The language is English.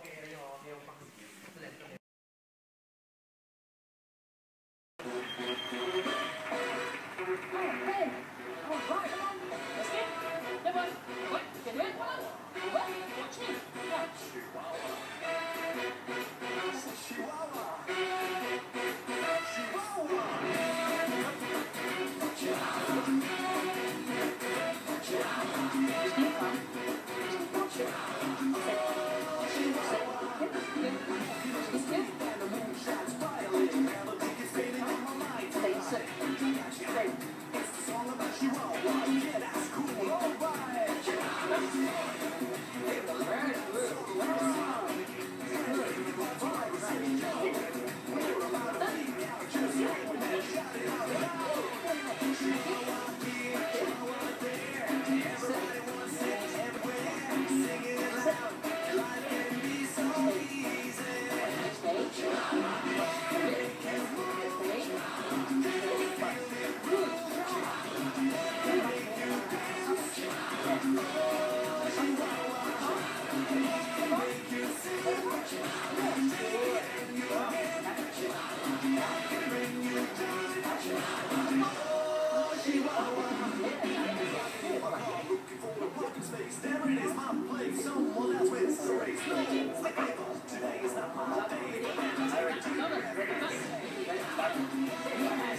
Okay. you out. Yeah.